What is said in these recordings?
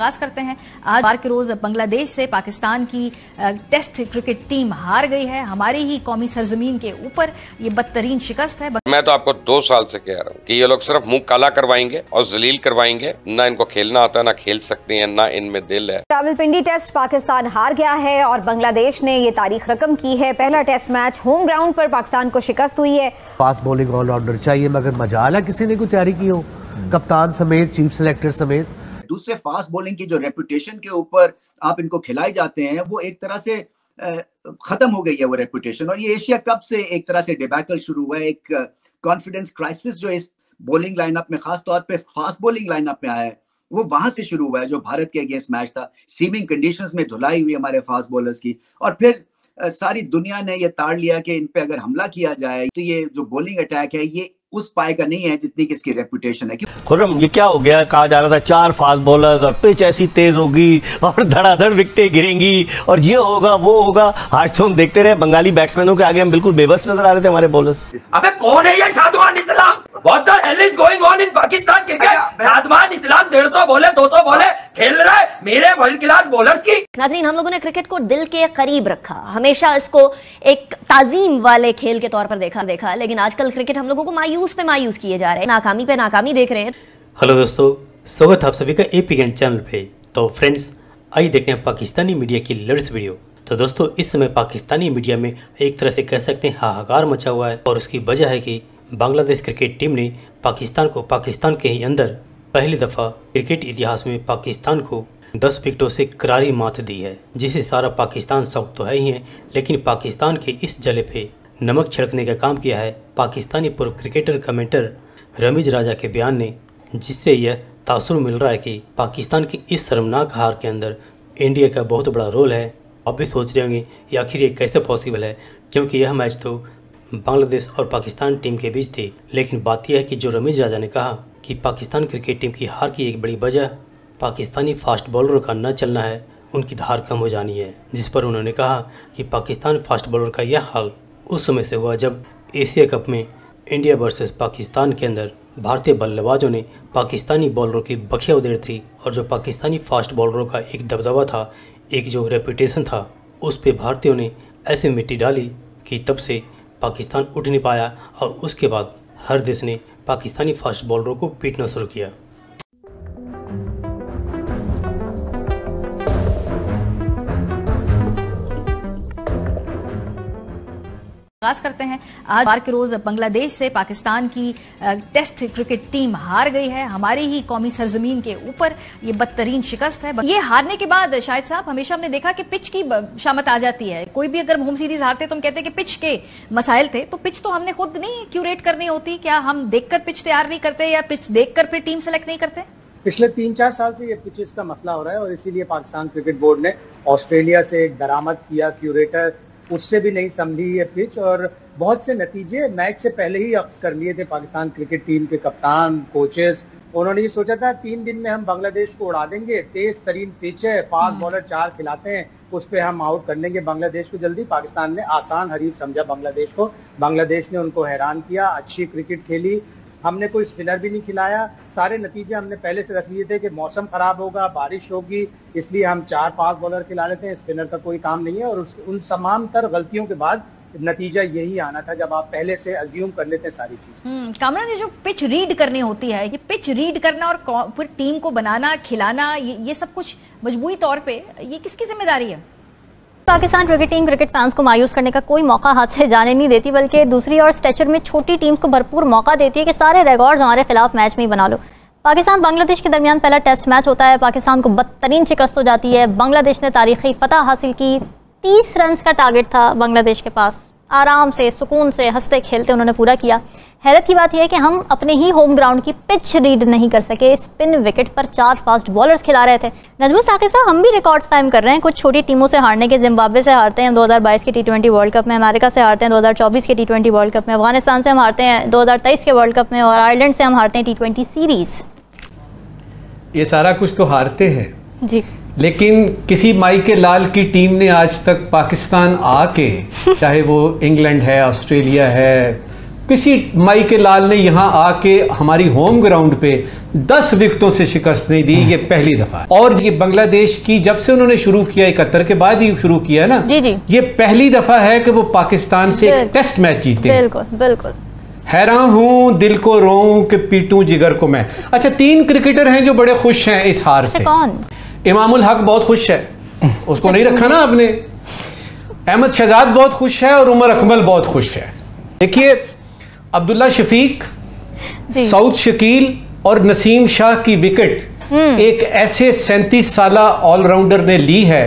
आगाज़ करते हैं। आज बार के रोज बांग्लादेश से पाकिस्तान की टेस्ट क्रिकेट टीम हार गई है। हमारी ही कौमी सरजमीन के ऊपर ये बदतरीन शिकस्त है। मैं तो आपको दो साल से कह रहा हूँ कि ये लोग सिर्फ़ मुँह काला करवाएँगे और जलील करवाएँगे। ना इनको खेलना आता है ना खेल सकते हैं ना इनमें दिल है। रावलपिंडी टेस्ट पाकिस्तान हार गया है और बांग्लादेश ने ये तारीख रकम की है। पहला टेस्ट मैच होम ग्राउंड पर पाकिस्तान को शिकस्त हुई है। फास्ट बॉलिंग ऑलराउंडर चाहिए मगर मजाल है किसी ने कोई तैयारी की हो? कप्तान समेत चीफ सिलेक्टर समेत। दूसरे फास्ट बॉलिंग की जो रेपुटेशन के ऊपर आप इनको खिलाए जाते हैं, वो एक तरह से खत्म हो गई है वो रेपुटेशन और ये एशिया कप से एक तरह से डिबैकल शुरू हुआ है, एक कॉन्फिडेंस क्राइसिस जो इस बॉलिंग लाइनअप में खास तौर पे फास्ट बॉलिंग लाइनअप में आया है, वो वहाँ से शुरू हुआ है, जो भारत के अगेंस्ट मैच था। सीमिंग कंडीशंस में धुलाई हुई हमारे फास्ट बॉलर्स की। और फिर सारी दुनिया ने ये ताड़ लिया कि इन पे अगर हमला किया जाए तो ये जो बॉलिंग अटैक है, ये उस पाए का नहीं है जितनी की इसकी रेपुटेशन है। खुर्रम ये क्या हो गया? कहा जा रहा था चार फास्ट बॉलर और पिच ऐसी तेज होगी और धड़ाधड़ विकटे गिरेंगी और ये होगा वो होगा। आज तो हम देखते रहे बंगाली बैट्समैनों के आगे हम बिल्कुल बेबस नज़र आ रहे थे हमारे बॉलर अबे कौन है ये साधवान इस्लाम? What the hell is going on in Pakistan cricket? साधवान इस्लाम डेढ़ सौ बोले दो सौ बोले खेल रहा है मेरे वर्ल्ड क्लास बॉलर्स की। नाजरीन हम लोगों ने क्रिकेट को दिल के करीब रखा। हमेशा इसको एक ताजीम वाले खेल के तौर पर देखा देखा। लेकिन आजकल क्रिकेट हम लोगों को मायूस पे मायूस किए जा रहे हैं। नाकामी पे नाकामी देख रहे हैं। हेलो दोस्तों स्वागत आप सभी का ए पी चैनल पे। तो फ्रेंड्स आइए देखते हैं पाकिस्तानी मीडिया की लेटेस्ट वीडियो तो दोस्तों इस समय पाकिस्तानी मीडिया में एक तरह से कह सकते हैं हाहाकार मचा हुआ है और उसकी वजह है कि बांग्लादेश क्रिकेट टीम ने पाकिस्तान को पाकिस्तान के ही अंदर पहली दफ़ा क्रिकेट इतिहास में पाकिस्तान को 10 विकेटों से करारी मात दी है, जिसे सारा पाकिस्तान शौक तो है ही है, लेकिन पाकिस्तान के इस जले पे नमक छिड़कने का काम किया है। पाकिस्तानी पूर्व क्रिकेटर कमेंटर रमीज राजा के बयान ने, जिससे यह तासुर मिल रहा है कि पाकिस्तान की इस शर्मनाक हार के अंदर इंडिया का बहुत बड़ा रोल है। आप भी सोच रहे होंगे कि आखिर ये कैसे पॉसिबल है? क्योंकि यह मैच तो बांग्लादेश और पाकिस्तान टीम के बीच थी। लेकिन बात यह है कि जो रमेश राजा ने कहा कि पाकिस्तान क्रिकेट टीम की हार की एक बड़ी वजह पाकिस्तानी फास्ट बॉलरों का न चलना है, उनकी धार कम हो जानी है, जिस पर उन्होंने कहा कि पाकिस्तान फास्ट बॉलर का यह हाल उस समय से हुआ जब एशिया कप में इंडिया वर्सेस पाकिस्तान के अंदर भारतीय बल्लेबाजों ने पाकिस्तानी बॉलरों की बखिया उधेड़ थी और जो पाकिस्तानी फास्ट बॉलरों का एक दबदबा था, एक जो रेपुटेशन था, उस पर भारतीयों ने ऐसे मिट्टी डाली कि तब से पाकिस्तान उठ नहीं पाया और उसके बाद हर देश ने पाकिस्तानी फास्ट बॉलरों को पीटना शुरू किया। आगाज़ करते हैं। आज बार के रोज बांग्लादेश से पाकिस्तान की टेस्ट क्रिकेट टीम हार गई है। हमारी ही कौमी सरजमीन के ऊपर ये बदतरीन शिकस्त है। ये हारने के बाद शायद साहब, हमेशा हमने देखा कि पिच की शामत आ जाती है। कोई भी अगर होम सीरीज़ हारते तो हम कहते हैं कि पिच के मसाइल थे। तो पिच तो हमने खुद नहीं क्यूरेट करनी होती। क्या हम देखकर पिच तैयार नहीं करते या पिच देखकर फिर टीम सेलेक्ट नहीं करते? पिछले तीन चार साल से ये पिचेस का मसला हो रहा है और इसीलिए पाकिस्तान क्रिकेट बोर्ड ने ऑस्ट्रेलिया से एक दरामद किया क्यूरेटर उससे भी नहीं समझी ये पिच और बहुत से नतीजे मैच से पहले ही अक्स कर लिए थे पाकिस्तान क्रिकेट टीम के कप्तान कोचेस। उन्होंने ये सोचा था तीन दिन में हम बांग्लादेश को उड़ा देंगे तेज तरीन पिच है बॉलर हम्म। चार खिलाते हैं उस पर हम आउट कर लेंगे। बांग्लादेश को जल्दी पाकिस्तान ने आसान हरीफ समझा बांग्लादेश को। बांग्लादेश ने उनको हैरान किया अच्छी क्रिकेट खेली हमने कोई स्पिनर भी नहीं खिलाया। सारे नतीजे हमने पहले से रख लिए थे कि मौसम खराब होगा बारिश होगी इसलिए हम चार पाँच बॉलर खिला लेते हैं स्पिनर का कोई काम नहीं है और उस, उन तमाम तर गलतियों के बाद नतीजा यही आना था जब आप पहले से अज्यूम कर लेते हैं सारी चीज़। हम्म, कामरान ये जो पिच रीड करनी होती है ये पिच रीड करना और फिर टीम को बनाना खिलाना ये, ये सब कुछ मजबूरी तौर पे ये किसकी ज़िम्मेदारी है? Pakistan cricket team cricket fans को मायूस करने का कोई मौका हाथ से जाने नहीं देती, बल्कि दूसरी और स्ट्रेचर में छोटी टीम को भरपूर मौका देती है कि सारे रिकॉर्ड्स हमारे खिलाफ मैच में ही बना लो। पाकिस्तान बांग्लादेश के दरमियान पहला टेस्ट मैच होता है। पाकिस्तान को बदतरीन शिकस्त हो जाती है। बांग्लादेश ने तारीखी फतह हासिल की। तीस रन का टारगेट था बांग्लादेश के पास। आराम से सुकून से हँसते खेलते उन्होंने पूरा किया। हैरत की बात यह है कि हम अपने ही होम ग्राउंड की पिच रीड नहीं कर सके। स्पिन विकेट पर चार फास्ट बॉलर्स खिला रहे थे। नजमुल साकिब साहब हम भी रिकॉर्ड्स कायम कर रहे हैं। कुछ छोटी टीमों से हारने के जिम्बाब्वे से हारते हैं। 2022 के टी वर्ल्ड कप में अमेरिका से हारते हैं। 2024 के टी वर्ल्ड कप में अफ़गानिस्तान से हम हारते हैं। 2023 के वर्ल्ड कप में और आयरलैंड से हम हारते हैं टी सीरीज़ ये सारा कुछ तो हारते हैं। जी। लेकिन किसी माई के लाल की टीम ने आज तक पाकिस्तान आके चाहे वो इंग्लैंड है ऑस्ट्रेलिया है किसी माई के लाल ने यहाँ आके हमारी होम ग्राउंड पे 10 विकेटों से शिकस्त नहीं दी ये पहली दफ़ा और ये बांग्लादेश की जब से उन्होंने शुरू किया इकहत्तर के बाद ही शुरू किया ना जी जी। ये पहली दफ़ा है कि वो पाकिस्तान से एक टेस्ट मैच जीते बिल्कुल बिल्कुल। हैरान हूँ दिल को रोऊं कि पीटूं जिगर को मैं। अच्छा तीन क्रिकेटर हैं जो बड़े खुश हैं इस हार से। कौन? इमामुल हक बहुत खुश है। उसको नहीं रखा ना आपने। अहमद शहजाद बहुत खुश है और उमर अकमल बहुत खुश है। देखिए अब्दुल्ला शफीक सऊद शकील और नसीम शाह की विकेट एक ऐसे सैंतीस साल ऑलराउंडर ने ली है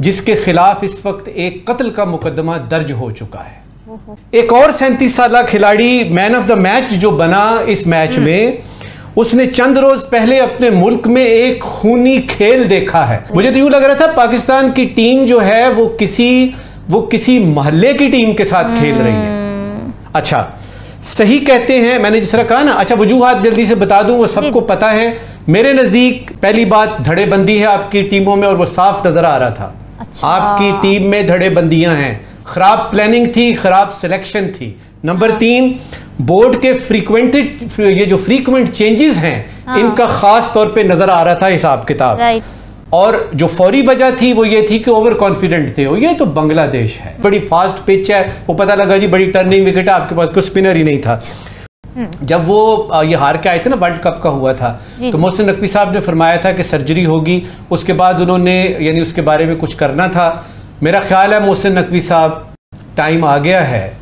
जिसके खिलाफ इस वक्त एक कत्ल का मुकदमा दर्ज हो चुका है। एक और सैंतीस साल खिलाड़ी मैन ऑफ़ द मैच जो बना इस मैच में उसने चंद रोज पहले अपने मुल्क में एक खूनी खेल देखा है। मुझे तो यूँ लग रहा था पाकिस्तान की टीम जो है वो किसी वो किसी मोहल्ले की टीम के साथ खेल रही है। अच्छा सही कहते हैं मैंने जिस तरह कहा ना अच्छा वजूहत जल्दी से बता दूँ वो सबको पता है मेरे नज़दीक पहली बात धड़ेबंदी है आपकी टीमों में और वो साफ़ नज़र आ रहा था। अच्छा। आपकी टीम में धड़ेबंदियाँ हैं। खराब प्लानिंग थी खराब सिलेक्शन थी। नंबर तीन बोर्ड के फ्रीक्वेंटेड ये जो फ्रीक्वेंट चेंजेस हैं हाँ। इनका खास तौर पे नज़र आ रहा था हिसाब किताब। और जो फौरी वजह थी वो ये थी कि ओवर कॉन्फिडेंट थे ये तो बांग्लादेश है। बड़ी फास्ट पिच है। वो पता लगा जी बड़ी टर्निंग विकेट है। आपके पास कोई स्पिनर ही नहीं था। जब वो ये हार के आए थे ना वर्ल्ड कप का हुआ था तो मोहसिन नकवी साहब ने फरमाया था कि सर्जरी होगी उसके बाद उन्होंने यानी उसके बारे में कुछ करना था। मेरा ख्याल है मोहसिन नकवी साहब टाइम आ गया है।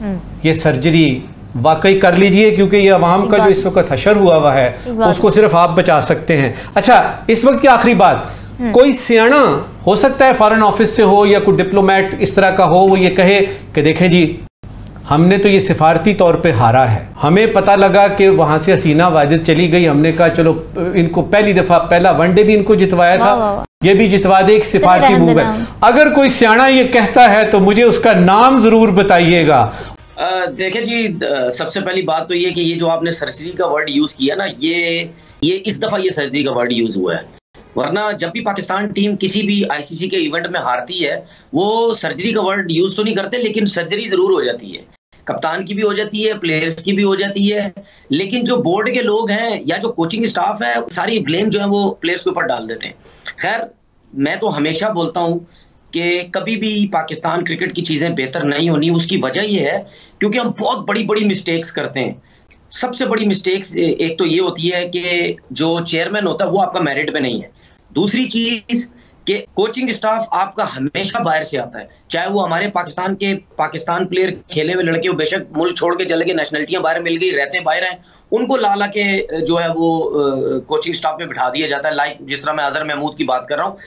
ये सर्जरी वाकई कर लीजिए क्योंकि ये अवाम का जो इस वक्त हशर हुआ हुआ है उसको सिर्फ़ आप बचा सकते हैं। अच्छा इस वक्त की आखिरी बात। कोई सियाणा हो सकता है फॉरेन ऑफ़िस से हो या कोई डिप्लोमेट इस तरह का हो वो ये कहे कि देखें जी हमने तो ये सिफारती तौर पे हारा है। हमें पता लगा कि वहाँ से हसीना वाजिद चली गई। हमने कहा चलो इनको पहली दफ़ा पहला वनडे भी इनको जितवाया था। ये भी जितवा दे एक सिफारती मूव है। अगर कोई सियाना ये कहता है तो मुझे उसका नाम ज़रूर बताइएगा। अ, देखे जी सबसे पहली बात तो ये कि ये जो आपने सर्जरी का वर्ड यूज़ किया ना ये ये इस दफ़ा ये सर्जरी का वर्ड यूज़ हुआ है। वरना जब भी पाकिस्तान टीम किसी भी आईसीसी के इवेंट में हारती है वो सर्जरी का वर्ड यूज़ तो नहीं करते लेकिन सर्जरी ज़रूर हो जाती है। कप्तान की भी हो जाती है प्लेयर्स की भी हो जाती है। लेकिन जो बोर्ड के लोग हैं या जो कोचिंग स्टाफ है, सारी ब्लेम जो है वो प्लेयर्स के ऊपर डाल देते हैं। खैर, मैं तो हमेशा बोलता हूँ कि कभी भी पाकिस्तान क्रिकेट की चीज़ें बेहतर नहीं होनी, उसकी वजह ये है, क्योंकि हम बहुत बड़ी बड़ी मिस्टेक्स करते हैं। सबसे बड़ी मिस्टेक्स एक तो ये होती है कि जो चेयरमैन होता है, वो आपका मेरिट पे नहीं है। दूसरी चीज़ कि कोचिंग स्टाफ आपका हमेशा बाहर से आता है। चाहे वो हमारे पाकिस्तान के पाकिस्तान प्लेयर खेले हुए लड़के हो, बेशक मुल्क छोड़ के चले गए नेशनलिटियाँ बाहर मिल गई, रहते बाहर हैं, उनको ला ला के, जो है वो कोचिंग स्टाफ में बिठा दिया जाता है। लाइक जिस तरह मैं अजहर महमूद की बात कर रहा हूँ